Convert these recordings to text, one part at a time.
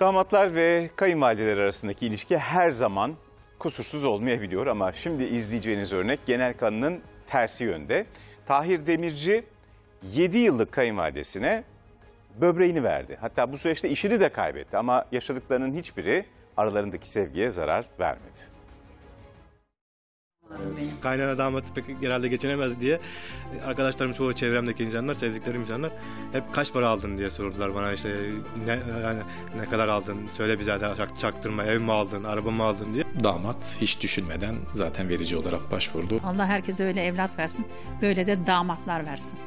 Damatlar ve kayınvalideler arasındaki ilişki her zaman kusursuz olmayabiliyor ama şimdi izleyeceğiniz örnek genel kanının tersi yönde. Tahir Demirci 7 yıllık kayınvalidesine böbreğini verdi. Hatta bu süreçte işini de kaybetti ama yaşadıklarının hiçbiri aralarındaki sevgiye zarar vermedi. Kaynana damat pek genelde geçinemez diye arkadaşlarım çoğu çevremdeki insanlar, sevdiklerim insanlar hep kaç para aldın diye sordular bana işte ne, yani ne kadar aldın söyle bize çak- çaktırma ev mi aldın araba mı aldın diye. Damat hiç düşünmeden zaten verici olarak başvurdu. Allah herkese öyle evlat versin. Böyle de damatlar versin.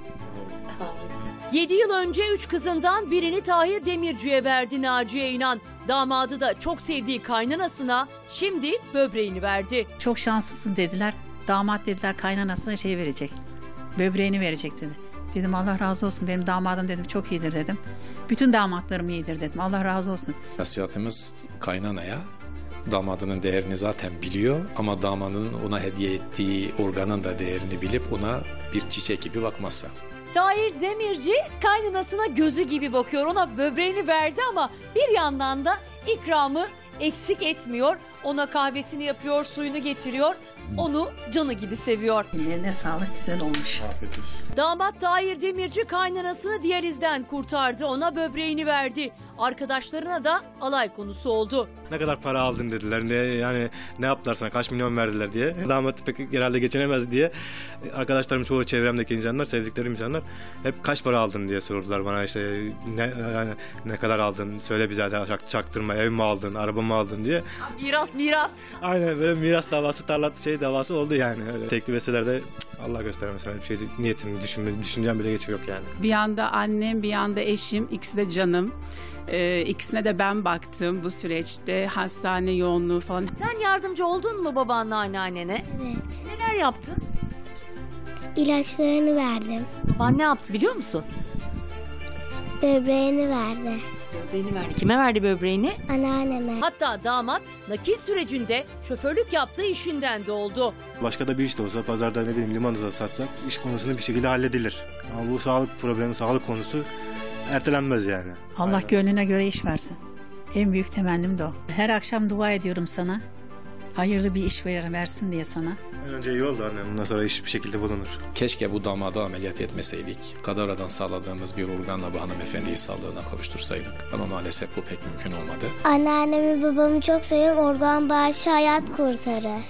7 yıl önce üç kızından birini Tahir Demirci'ye verdi Naciye İnan. Damadı da çok sevdiği kaynanasına şimdi böbreğini verdi. Çok şanslısın dediler. Damat dediler kaynanasına şey verecek. Böbreğini verecek dedi. Dedim Allah razı olsun benim damadım dedim çok iyidir dedim. Bütün damatlarım iyidir dedim. Allah razı olsun. Nasihatimiz kaynanaya damadının değerini zaten biliyor ama damadının ona hediye ettiği organın da değerini bilip ona bir çiçek gibi bakmazsa. Tahir Demirci kaynanasına gözü gibi bakıyor. Ona böbreğini verdi ama bir yandan da ikramı eksik etmiyor. Ona kahvesini yapıyor, suyunu getiriyor. Onu canı gibi seviyor. Ellerine sağlık güzel olmuş. Afiyet olsun. Damat Tahir Demirci kaynanasını diyalizden kurtardı. Ona böbreğini verdi. Arkadaşlarına da alay konusu oldu. Ne kadar para aldın dediler ne yani ne yaptılar sana kaç milyon verdiler diye. Damat pek genelde geçinemez diye arkadaşlarım çoğu çevremdeki insanlar, sevdiklerim insanlar hep kaç para aldın diye sordular bana işte ne yani ne kadar aldın söyle bize çaktırma ev mi aldın araba mı aldın diye. Miras miras. Aynen böyle miras davası, tarla şey davası oldu yani. Öyle teklif etseler de cık, Allah göstermesin öyle bir şey. Niyetimi, düşünme, düşüncem bile geçiyor yok yani. Bir yanda annem, bir yanda eşim, ikisi de canım. Ee, ikisine de ben baktım bu süreçte. Hastane yoğunluğu falan. Sen yardımcı oldun mu babanla anneannene? Evet. Neler yaptın? İlaçlarını verdim. Baban ne yaptı biliyor musun? Böbreğini verdi. Böbreğini verdi. Kime verdi böbreğini? Anneanneme. Hatta damat nakil sürecinde şoförlük yaptığı işinden de oldu. Başka da bir iş de olsa pazarda ne bileyim limanda da satsak iş konusunu bir şekilde halledilir. Ama bu sağlık problemi, sağlık konusu ertelenmez yani. Allah Aynen. gönlüne göre iş versin. En büyük temennim de o. Her akşam dua ediyorum sana. Hayırlı bir iş verir, versin diye sana. Önce iyi oldu annem. Bundan sonra iş bir şekilde bulunur. Keşke bu damadı ameliyat etmeseydik. Kadavradan sağladığımız bir organla bu hanımefendiyi sağlığına kavuştursaydık. Ama maalesef bu pek mümkün olmadı. Anneannemi babamı çok seviyorum. Organ bağışı hayat kurtarır.